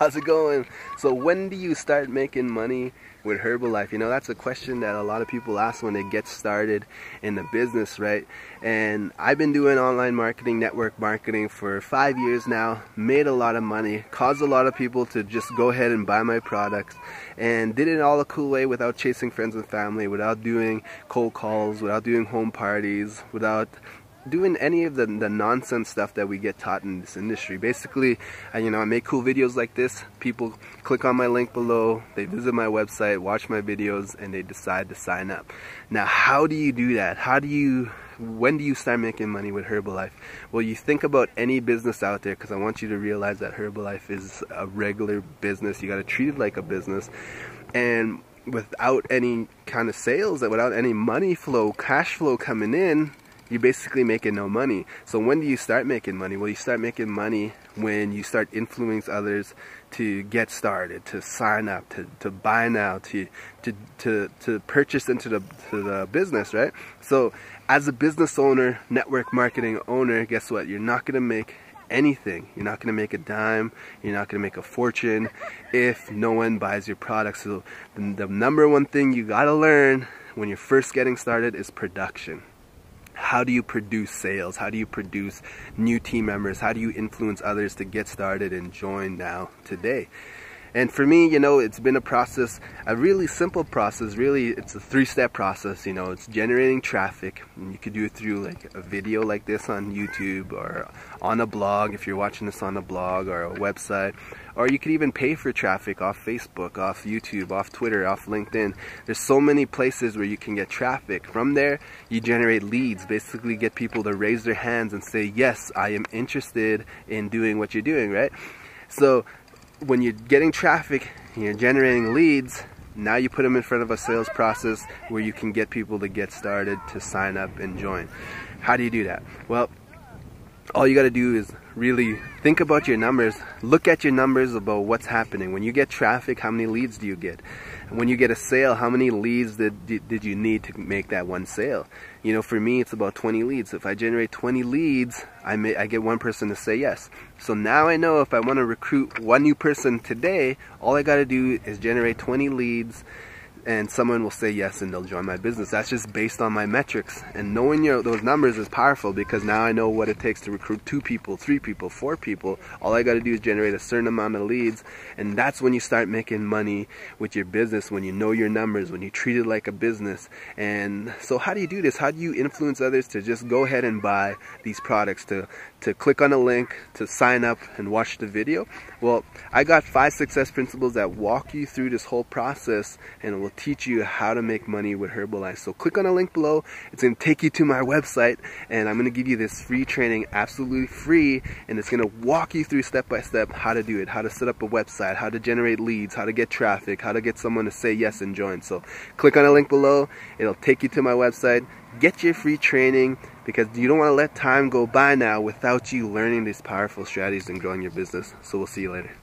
How's it going? So when do you start making money with Herbalife? You know, that's a question that a lot of people ask when they get started in the business, right? And I've been doing online marketing, network marketing for five years now, made a lot of money, caused a lot of people to just go ahead and buy my products, and did it all a cool way without chasing friends and family, without doing cold calls, without doing home parties, without doing any of the, the nonsense stuff that we get taught in this industry. Basically, I, you know, I make cool videos like this. People click on my link below, they visit my website, watch my videos, and they decide to sign up. Now, how do you do that? How do you, when do you start making money with Herbalife? Well, you think about any business out there because I want you to realize that Herbalife is a regular business. You got to treat it like a business. And without any kind of sales, without any money flow, cash flow coming in, you're basically making no money. So when do you start making money? Well, you start making money when you start influencing others to get started, to sign up, to, to buy now, to, to, to, to purchase into the, to the business, right? So as a business owner, network marketing owner, guess what? You're not going to make anything. You're not going to make a dime. You're not going to make a fortune if no one buys your product. So the, the number one thing you got to learn when you're first getting started is production how do you produce sales? How do you produce new team members? How do you influence others to get started and join now today? And for me, you know, it's been a process, a really simple process. Really, it's a three-step process. You know, it's generating traffic. And you could do it through like a video like this on YouTube or on a blog if you're watching this on a blog or a website. Or you could even pay for traffic off Facebook, off YouTube, off Twitter, off LinkedIn. There's so many places where you can get traffic. From there, you generate leads. Basically, get people to raise their hands and say, "Yes, I am interested in doing what you're doing." Right. So when you're getting traffic, you're generating leads, now you put them in front of a sales process where you can get people to get started, to sign up and join. How do you do that? Well, all you got to do is really think about your numbers. Look at your numbers about what's happening. When you get traffic, how many leads do you get? when you get a sale, how many leads did, did, did you need to make that one sale? You know, for me, it's about 20 leads. If I generate 20 leads, I, may, I get one person to say yes. So now I know if I want to recruit one new person today, all I got to do is generate 20 leads and someone will say yes and they'll join my business. That's just based on my metrics. And knowing your, those numbers is powerful because now I know what it takes to recruit two people, three people, four people. All I got to do is generate a certain amount of leads. And that's when you start making money with your business, when you know your numbers, when you treat it like a business. And so how do you do this? How do you influence others to just go ahead and buy these products, to, to click on a link, to sign up and watch the video? Well, I got five success principles that walk you through this whole process and it will teach you how to make money with Herbalife. So click on the link below. It's going to take you to my website and I'm going to give you this free training absolutely free and it's going to walk you through step by step how to do it, how to set up a website, how to generate leads, how to get traffic, how to get someone to say yes and join. So click on the link below. It'll take you to my website. Get your free training because you don't want to let time go by now without you learning these powerful strategies and growing your business. So we'll see you later.